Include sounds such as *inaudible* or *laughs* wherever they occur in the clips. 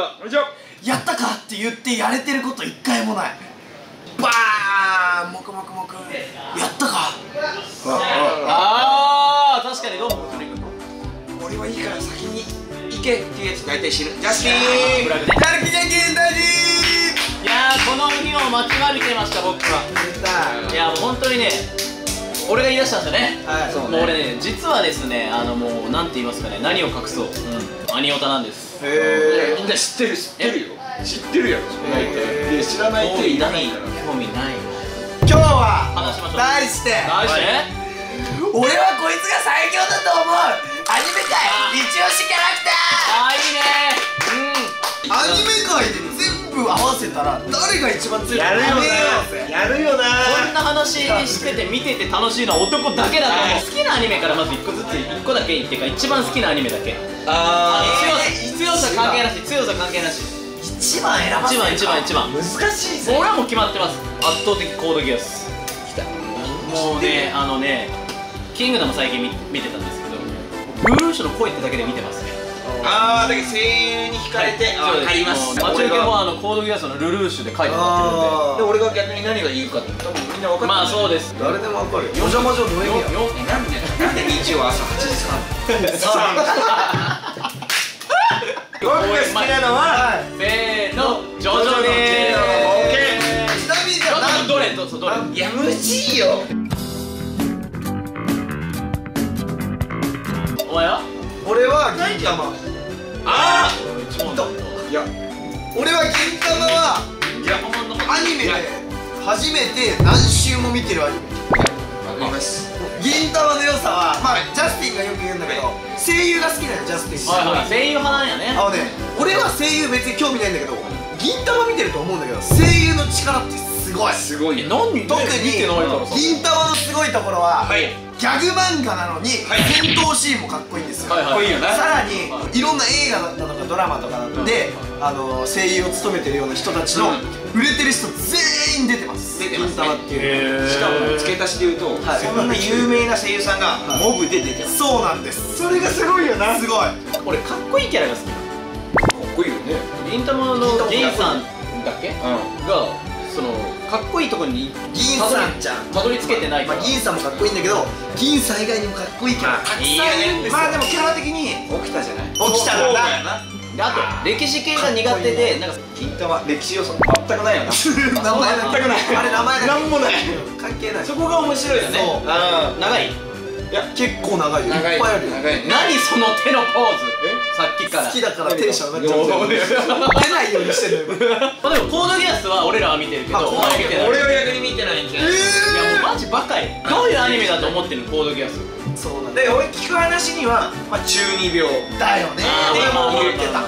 はこんにちはやったかって言ってやれてること一回もない。バーンもくもくもく。やったか。ああ。確かにどうも俺はいいから先に行けっていうやつ大体死ぬジャスティーンやる気じゃんけんいやーこの日を待ちわびてました僕は。いやもう本当にね俺が言い出したんですよね。はい。そうもう俺ね実はですねあのもうなんて言いますかね何を隠そう、うん、アニオタなんですへみんな知ってる知ってるよ。知ってるやろで知らない手いらないから興味ない今日は話しましょう。題して何して、俺はこいつが最強だと思う。アニメ界一押しキャラクタああいいね。ーアニメ界で全部合わせたら誰が一番強いかやるよなやるようんこんなな話してて見てて楽しいのは男だけだと思う。好きなアニメからまず1個ずつ1個だけ言ってか一番好きなアニメだけ。あ強さ強さ関係なし強さ関係なし。一番選ばせ一番る一番一番。難しいぜ。俺はもう決まってます。圧倒的コードギアス。来た。もうねあのねキングダム最近見見てたんですけどルーシュの声ってだけで見てます。ねあーだけど声優に惹かれてあそうです。分かります。待ち受けもあのコードギアスのルルーシュで書いてもらってるんで。で俺が逆に何が言うかって多分みんな分かってる。まあそうです。誰でもわかるよ。もじゃもじゃやなんでなんで日曜朝8時半僕が好きなのははいせーのジョジョでーすちなみにじゃあジョジョどれどどれいや無事よお前は俺は銀玉ああいや俺は銀玉はいやアニメで初めて何周も見てるアニメわかります銀玉の良さはまあジャスティンがよく言うんだけど声優が好きなのジャスティン。はいはい。声優派なんやねあのね俺は声優別に興味ないんだけど銀玉見てると思うんだけど声優の力ってすごい。すごい何特に見てないからさ銀玉のすごいところははいギャグ漫画なのにはい。戦闘シーンもかっこいいんですよ。はいはい。かっこいいよなさらにい。ろんな映画だったとかドラマとかで、あの声優を務めてるような人たちの、売れてる人全員出てます。出てますね。っていう。しかも付け足しで言うと、はい。そんな有名な声優さんがモブで出てます。そうなんです。それがすごいよな。すごい。俺かっこいいキャラが好きなの。かっこいいよね。銀玉の銀さんだっけ？うがそのかっこいいところに銀さんちゃん。たどり着けてないから。まあ、銀さんもかっこいいんだけど銀さん以外にもかっこいいキャラたくさんいるんですよ。まあでもキャラ的に起きたじゃない？起きたそうなあと歴史系が苦手でなんか銀玉歴史要素全くないよな。*laughs* 名前全くない。*laughs* あれ名前だけ。なんもない。関係ない。そこが面白いよね。長い？いや結構長いよ。い。っ長いぱいあるよ。長いね。何その手のポーズ？さっきから。好きだからテンション上がっちゃう。出ないようにしてんのよまあでもコードギアスは俺らは見てるけどあお前見てない。俺は逆に見てないんじゃないいやもうマジバカよどういうアニメだと思ってるのコードギアス？そうなんだで俺聞く話には、まあ、中二病。だよね。あー俺も思まあってた。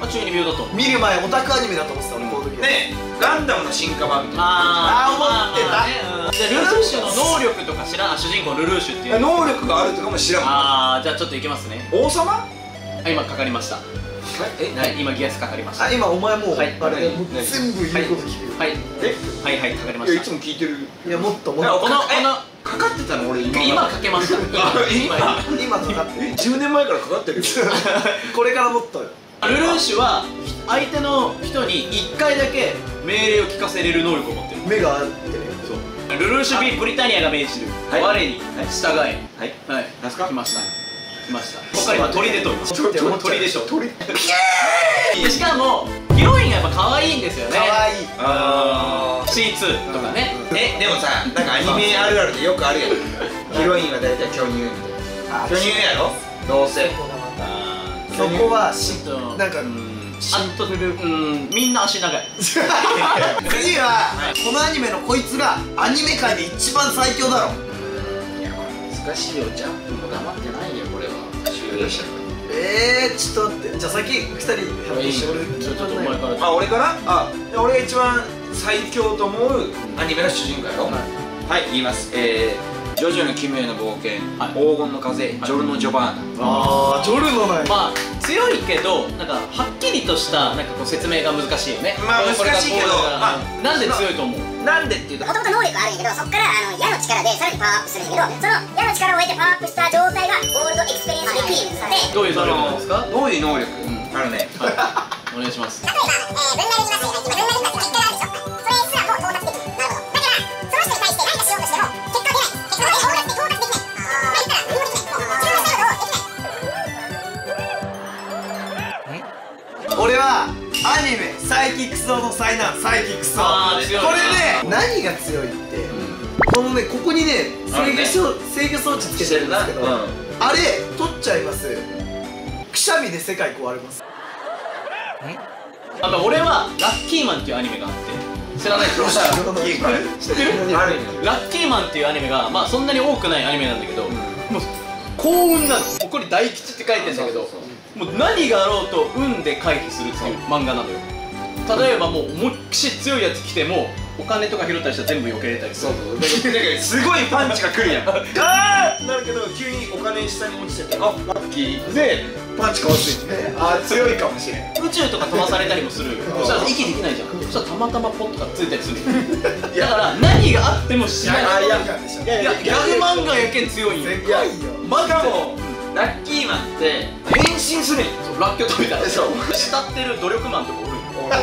まあ中二病だと見る前オタクアニメだと思ってた俺コードギアス。でガンダムの進化版みたいな。あー。あー思ってた。まあね。うん。でルルーシュの能力とか知らん？あ主人公ルルーシュっていう。能力があるとかも知らん。あーじゃあちょっといきますね。王様？あ今かかりました。え？はい今ギアスかかりました。あ今お前もうあはい。れもう何全部言うこと聞くよ。はい。え？はい。はい。かかりました。つも聞いてる。いやもっともっと。このこえの。かかってたの俺今。今かけました。あ *laughs* 今今かかってる。*laughs* え10年前からかかってるよ。*laughs* これからもっとよ。ルルーシュは相手の人に1回だけ命令を聞かせれる能力を持ってる。目が合ってるそう。ルルーシュ B ブリタニアが命じる。はい。我に従え。はい。はい。なんすか？来ました来ました。ここから今鳥でと。るちょっと思っちゃう鳥でしょ。鳥。でしかもヒロインがやっぱ可愛いんですよね。かわい。いあ C2 とかね。えでもさなんかアニメあるあるでよくあるやん。ヒロインは大体巨乳。みたいなあ巨乳やろ？どうせ。そこはしなんかうん。あとうん。みんな足長い。*laughs* 次はこのアニメのこいつがアニメ界で一番最強だろ。いやこれ難しいよ。ジャンプも黙ってない集英社えー、ちょっと待って。じゃあ先2人発表して俺ちょちょっとお前からあ俺から？あで俺が一番最強と思うアニメの主人公やろ？はい、言います。えー、ジョジョの奇妙な冒険、はい。黄金の風、ジョルノ・ジョバーナ。あージョルノないまあ強いけどなんかはっきりとしたなんかこう説明が難しいよね。まあ難しいけどまあ。なんで強いと思う？なんでっていうともともと能力あるんやけどそっからあの矢の力でさらにパワーアップするんやけどその矢の力を得てパワーアップした状態がゴールドエクスペリエンスレクイエムでどういう能力？なんですかどういう能力、あのね、お願いします例えば、えー、分なりますぶん殴ります結果があるでしょそれすらも到達できないなるほどだからその人に対して何かしようとしても結果が出ない結果が到達到達できないまあ言ったら何もできない自分のしたいことをできない俺はアニメサイキックス王の災難サイキックスこれね何が強いって、このねここにね制御装制御装置つけてるんですけど、うん。あれ取っちゃいます。くしゃみで世界壊れます。あと俺はラッキーマンっていうアニメがあって知らない？でしょい。いか知ってる？ラッキーマンっていうアニメがまあそんなに多くないアニメなんだけど、もう幸運なの。ここに大吉って書いてるんだけどそうそう。もう何があろうと運で回避するっていう漫画なのよ例えばもう思いっきし強いやつ来てもお金とか拾ったりしたら全部避けれたりする。そうそうだからすごいパンチが来るやん。あー！なるけど急にお金下に落ちてて。あラッキー。でパンチかわすいてあー強いかもしれん。宇宙とか飛ばされたりもする。そしたら息できないじゃん。そしたらたまたまポッとかついたりする。だから何があってもしない。やいやいやギャグ漫画やけん強いんよ。でかいよ。マジで。ラッキーマンって変身するん。よそうラッキョウ食べたら。そう。慕ってる努力マンとかおるん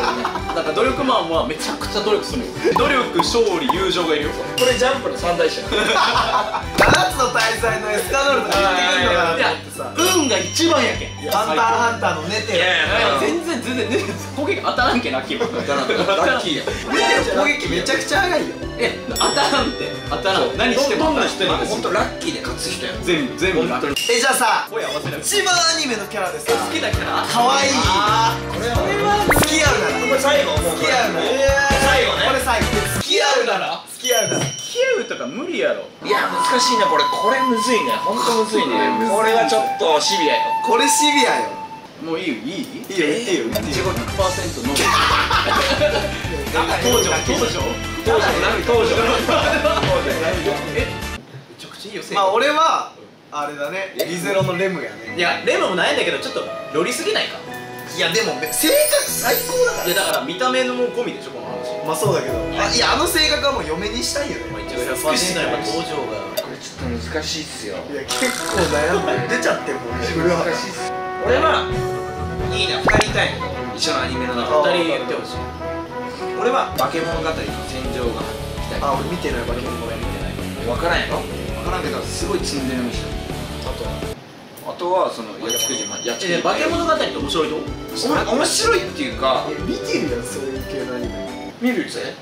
から努力マンはめちゃくちゃ努力するんよ。努力勝利友情がいるよ。これジャンプの三大者7つの大罪のエスカノールとか言ってくるのかなってさ運が一番やけん。ハンターハンターのネテロいやいやいや全然全然全然攻撃当たらんけんラッキーマンラッキーや。ネテロ攻撃めちゃくちゃ速いよ。え当たらんって。当たらん。何しても当たらん。人に本当ラッキーで勝つ人やん。全部全部ラッキー。えじゃあさ一番アニメのキャラでさ好きなキャラ。可愛い。あこれは付き合うならこれ最後もう付き合うなら最後ねこれ。最後付き合うなら。付き合うなら。キューとか無理やろ。いや難しいなこれ。これむずいね。本当むずいね。これはちょっとシビアよ。これシビアよ。もういいよいい？いいよ言っていいよ言っていいよ15%の。*laughs* 登東条東条当時何当時えめちゃくちゃいいよまあ俺はあれだね。リゼロのレムやね。いやレムも悩んだけどちょっと寄りすぎないかいやでも性格最高だかいやだから見た目のも込みでしょこの話。らまあそうだけど。あいやあの性格はもう嫁にしたいよね。100%のやっぱ東条がこれちょっと難しいっすよ。いや結構悩んで出ちゃってもう自分は難しいっす。俺はいいな2人いたい。の一緒のアニメの中。2人言ってほしい俺は化け物語の戦場が来たいあ俺見てないバリごめん見てない。分からんやろ？分からんけどすごいツンデレの人あとはその八千九島八千え化け物語って面白いとお面白いっていうか。え見てるやんそういう系のアニメ。見るぜ。*laughs*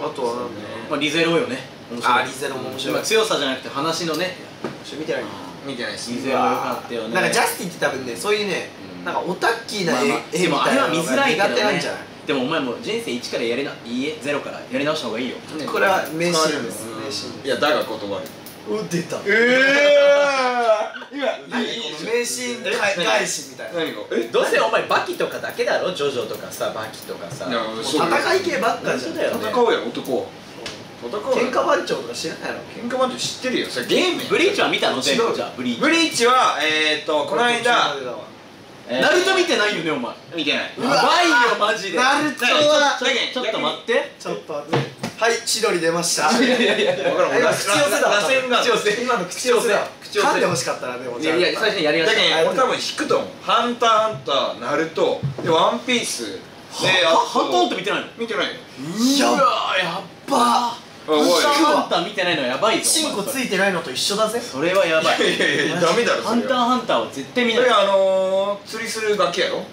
あとはなんだまあリゼロよね。あリゼロも面白い。まあ強さじゃなくて話のね。見てない見てないです。リゼロよかったよね。なんかジャスティンって多分ねそういうねなんかオタッキーな絵まあまあ絵みでもあれはたいなの見づらいけどが苦手なんじゃねない？でもお前もう人生1からやりないいえゼロからやり直した方がいいよ。これは名シーンです名シーンいやだが断る。う出た。ええ今何この名シーン返返しみたいな。何がえどうせお前バキとかだけだろ？ジョジョとかさバキとかさ。いやそう戦い系ばっかじゃん。よね戦おうや男は。戦おう喧嘩番長とか知らないの？喧嘩バンド知ってるよ。それゲームやブリーチは見たの？全違う部じゃあブリーチ。ブリーチはえーっとこの間ナルト見てないよねお前。見てない。やばいよマジで。ナルトはちょちょっと待ってちょっと待ってはい千鳥出ましたいやいやいやいや分からん今口寄せだわ螺旋が口寄せ今の口寄せだ口寄せ噛んでほしかったらでもいやいや最初にやりまだしたけど俺多分引くと思う「ハンターハンター」「ナルト」で「ワンピース」であはハンターハンター見てないの見てないよやうわやっばーハンター見てないのやばいぞ。チンコついてないのと一緒だぜ。それはやばい。いやいやいやダメだろハンターハンターは絶対見ない。それあのー釣りするだけやろ？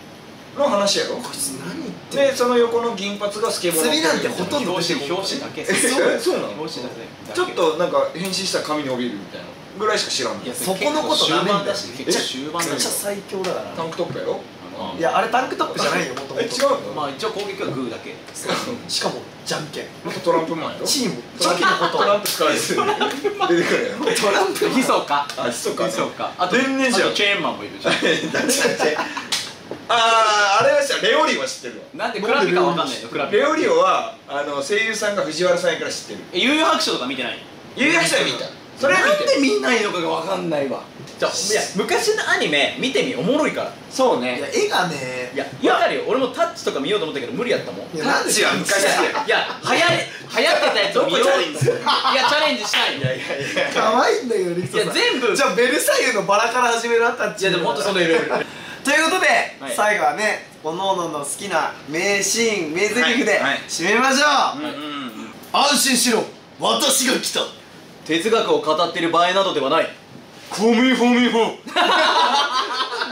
の話やろ？こいつ何言ってでその横の銀髪がスケボー釣りなんてほとんど表紙表紙だけ。えそうそうなの？表紙だけ。ちょっとなんか変身したら髪伸びるみたいな。ぐらいしか知らん。のいやそこのこと終なめんだし。めっちゃ終盤だよめっちゃ最強だから。タンクトップやろ？いやあれタンクトップじゃないよもともと。え違うの？まあ一応攻撃はグーだけ。しかもじゃんけん。元トランプマンやろ？チーム初期のこと。トランプ使われてる。出てくるやろ。トランプヒソかあそうかヒソかあと全然じゃんチェーンマンもいるじゃん。*laughs* あああれは知レオリオは知ってるわ。なんでクラピかわかんないの？クラピレオリオはあの声優さんが藤原さんやから知ってる。え悠々白書とか見てない有役者見たそれなんで見ないのかがわかんないわ。じゃあいや昔のアニメ見てみおもろいから。そういやね絵がね。いやわかるよ。俺もタッチとか見ようと思ったけど無理やったもん。いいやタッチは昔だよや流行れ流行ってたやつを見よういやチャレンジしたいいやいやい可愛いんだけどリクいやさん。全部。じゃあベルサイユのバラから始めるあったっちやでもほんとそのいろいろということで、はい。最後はねおのおのの好きな名シーン名台詞ではい。はい。締めましょう、うんうん。安心しろ。私が来た哲学を語っている場合などではない。フォミフォミフォ *laughs*